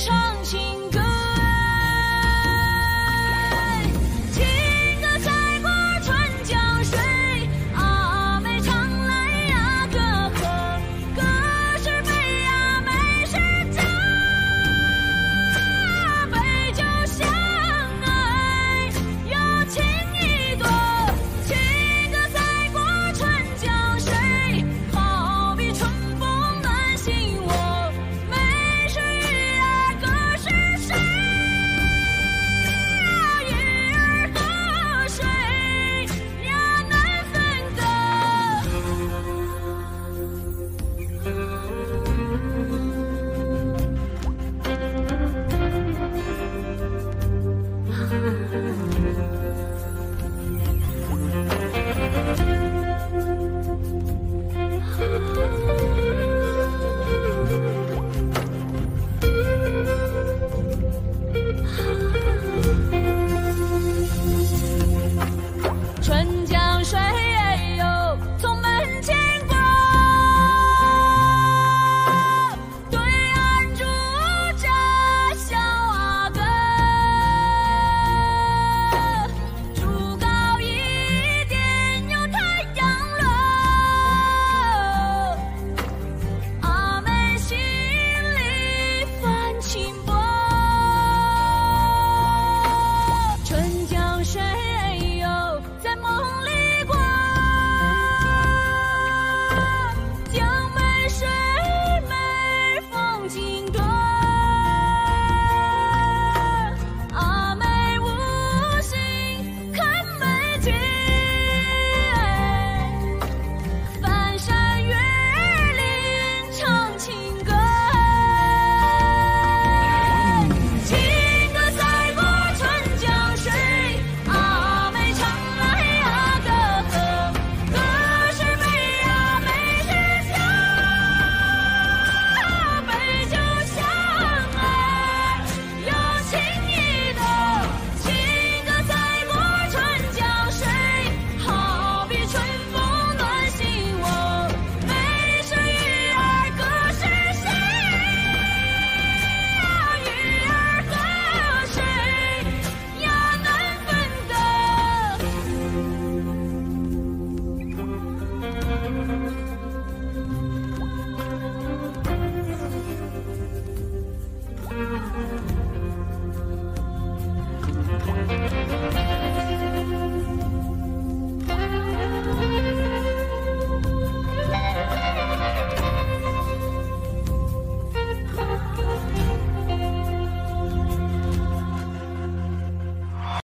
唱。